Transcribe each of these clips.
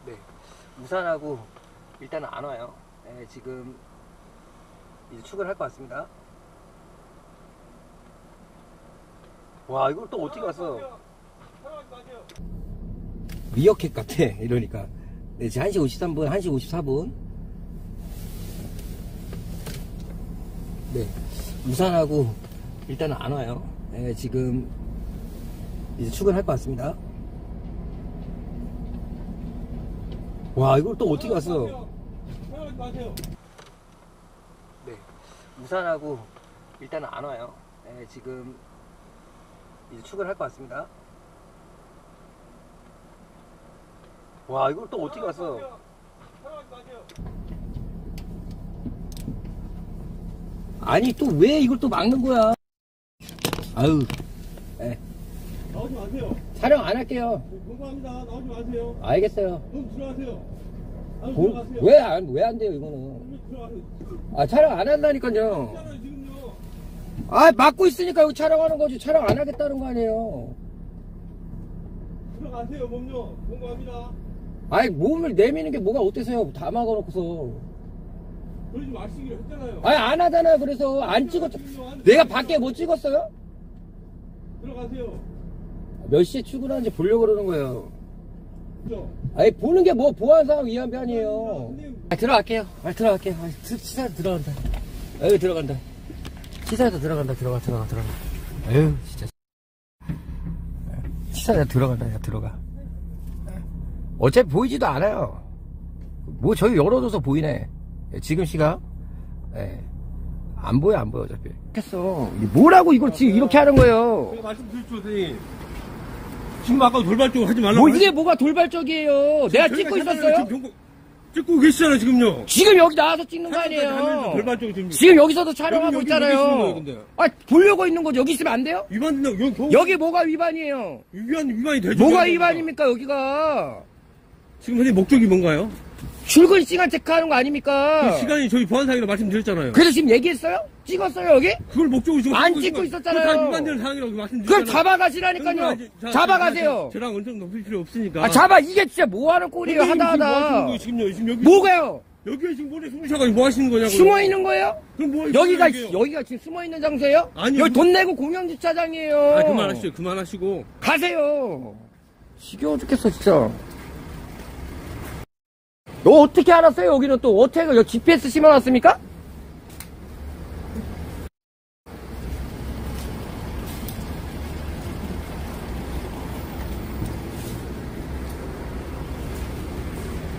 네. 우산하고 일단은 안 와요. 네, 지금 이제 출근할 것 같습니다. 와, 이걸 또 어떻게 왔어? 미어캣 같아, 이러니까. 네, 지금 1시 53분, 1시 54분. 네. 우산하고 일단은 안 와요. 네, 지금 이제 출근할 것 같습니다. 와, 이걸 또 어떻게 왔어? 네. 우산하고 일단은 안 와요. 네, 지금 이제 출근할 것 같습니다. 와, 이걸 또 어떻게 왔어? 아니, 또 왜 이걸 또 막는 거야? 아유, 예. 나오지 마세요. 촬영 안 할게요. 공부합니다. 나오지 마세요. 알겠어요. 그럼 들어가세요. 아니, 보- 들어가세요. 왜 안, 왜 안 돼요, 이거는? 그럼 들어가세요. 아, 촬영 안 한다니까요. 있잖아요, 지금요. 아, 막고 있으니까 여기 촬영하는 거지. 촬영 안 하겠다는 거 아니에요. 들어가세요, 몸요. 공부합니다. 아이, 몸을 내미는 게 뭐가 어때서요? 다 막아놓고서. 그러지 마시기로 했잖아요. 아니, 안 하잖아요. 그래서 안 찍었, 내가 밖에 못 찍었어요? 들어가세요. 몇 시에 출근하는지 보려고 그러는 거예요. 아니, 보는 게 뭐 보안상 위험이 아니에요. 아, 들어갈게요. 아, 들어갈게요. 아, 치사해서 들어간다. 여기 들어간다. 치사해서 들어간다. 들어가, 들어가, 들어가. 에휴, 진짜. 치사해서 들어간다. 야, 들어가. 어차피 보이지도 않아요. 뭐 저희 열어줘서 보이네. 예, 지금 시각. 예. 안 보여, 안 보여, 어차피. 했어. 이게 뭐라고 이걸 지금 이렇게 하는 거예요. 제가 말씀드렸죠, 선생님. 지금 아까 돌발적으로 하지 말라고. 뭐 이게 뭐가 돌발적이에요. 내가 찍고 있었어요? 지금 경고- 찍고 계시잖아요, 지금요. 지금 여기 나와서 찍는 거 아니에요. 돌발적으로 지금. 지금 여기서도 촬영하고 여기, 있잖아요. 여기 있는 거예요, 근데. 아, 보려고 있는 거죠. 여기 있으면 안 돼요? 위반된다고, 여기 겨우. 여기 뭐가 위반이에요? 위반, 위반이 되죠. 뭐가. 위반입니까, 여기가? 지금 선생님 목적이 뭔가요? 출근 시간 체크하는 거 아닙니까? 그 시간이 저희 보안상이라 말씀드렸잖아요. 그래서 지금 얘기했어요? 찍었어요, 여기? 그걸 목적으로 지금 안 찍고 있었잖아요. 거예요. 그거 다 위반되는 상황이라고 말씀드렸잖아요. 그럼 잡아가시라니까요. 잡아가세요. 저랑 원정 높일 필요 없으니까. 아, 잡아. 이게 진짜 뭐 하는 꼴이에요, 하다 뭐 하다. 거예요, 지금요? 지금 여기. 뭐가요? 여기에 지금 뭐래 숨으셔가지고 뭐 하시는 거냐고요? 숨어 있는 거예요? 그럼 뭐 여기가, 여기요? 여기가 지금 숨어 있는 장소예요? 아니요. 여기 돈 내고 공영 주차장이에요. 아, 그만하시죠. 그만하시고. 가세요. 지겨워 죽겠어, 진짜. 너 어떻게 알았어요, 여기는 또? 여기 GPS 심어놨습니까?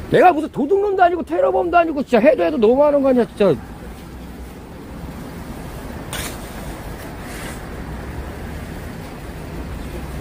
내가 무슨 도둑놈도 아니고 테러범도 아니고 진짜 해도 해도 너무하는 거 아니야, 진짜.